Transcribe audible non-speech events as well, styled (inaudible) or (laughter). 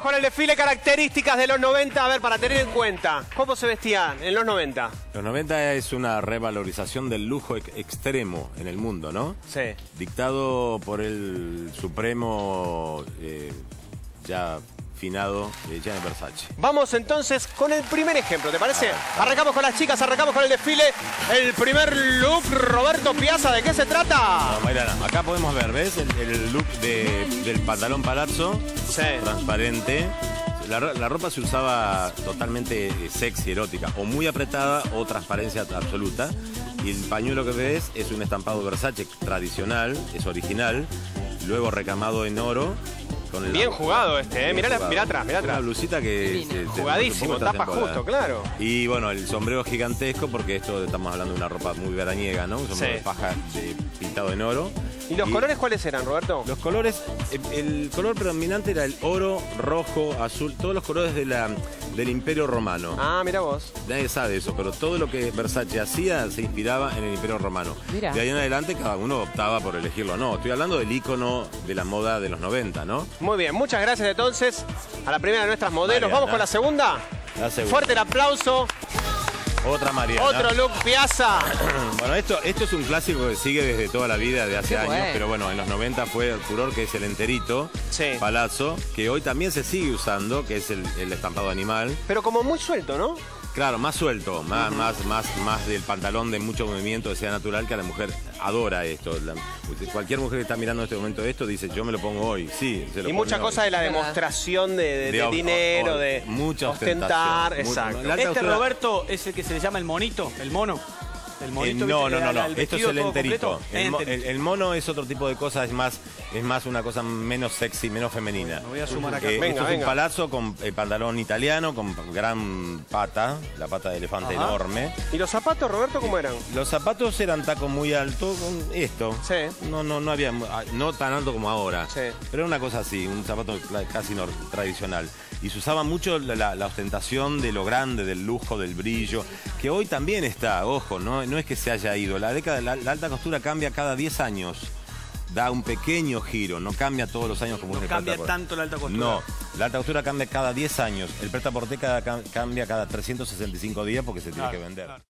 Con el desfile características de los 90. A ver, para tener en cuenta, ¿cómo se vestían en los 90? Los 90 es una revalorización del lujo ex- extremo en el mundo, ¿no? Sí. Dictado por el supremo eh, ya finado de Gianni Versace. Vamos entonces con el primer ejemplo, ¿te parece? Arrancamos con las chicas, arrancamos con el desfile. El primer look, Roberto Piazza, ¿de qué se trata? No, Mayrana, acá podemos ver, ¿ves? El, el look de- del pantalón palazzo, Sí. transparente. La, la ropa se usaba totalmente eh, sexy, erótica, o muy apretada o transparencia absoluta. Y el pañuelo que ves es un estampado Versace tradicional, es original, luego recamado en oro. Con el- Bien jugado este, ¿eh? Mirá, la- jugado. mirá atrás, mirá Una atrás. blusita que... se- se- Jugadísimo, tapa temporada. justo, claro. Y bueno, el sombrero gigantesco, porque esto estamos hablando de una ropa muy veraniega, ¿no? Un sombrero Sí. de paja de- pintado en oro. ¿Y los colores cuáles eran, Roberto? Los colores, el, el color predominante era el oro, rojo, azul, todos los colores de la, del Imperio Romano. Ah, mira vos. Nadie sabe eso, pero todo lo que Versace hacía se inspiraba en el Imperio Romano. Mirá. De ahí en adelante cada uno optaba por elegirlo o no. Estoy hablando del ícono de la moda de los 90, ¿no? Muy bien, muchas gracias entonces a la primera de nuestras modelos. Mariana. Vamos con la segunda. La segunda. Fuerte el aplauso. Otra Mariana. Otro look Piazza. (clears throat) Bueno, esto, esto es un clásico que sigue desde toda la vida, de hace Qué años, bueno. pero bueno, en los 90 fue el furor que es el enterito, Sí. palazzo, que hoy también se sigue usando, que es el, el estampado animal. Pero como muy suelto, ¿no? Claro, más suelto, más, más, más, más del pantalón de mucho movimiento, de sea natural, que a la mujer adora esto. La- cualquier mujer que está mirando en este momento esto dice, yo me lo pongo hoy. Sí, se lo Y pone mucha hoy. cosa de la demostración de, de- De de ob- dinero, de mucha ostentar. Exacto. Este Roberto es el que se le llama el monito, el mono. El Eh, no, ¿viste? no, no, no. Esto es el enterito. El, mo- Enterito. el- el mono es otro tipo de cosa, es más, es más una cosa menos sexy, menos femenina. Me voy a sumar acá. Eh, Venga, esto es un palazzo con eh, pantalón italiano, con gran pata, la pata de elefante Ajá. enorme. ¿Y los zapatos, Roberto, cómo eran? Los zapatos eran taco muy alto, con esto. Sí. No, no, no había, ah, no tan alto como ahora. Sí. Pero era una cosa así, un zapato casi tradicional. Y se usaba mucho la, la- la ostentación de lo grande, del lujo, del brillo, que hoy también está, ojo, no, no es que se haya ido. La década, la, la alta costura cambia cada 10 años. Da un pequeño giro, no cambia todos los años como No cambia tanto la alta costura. No, la alta costura cambia cada 10 años. El preta por cambia cada 365 días porque se tiene Claro, que vender. claro.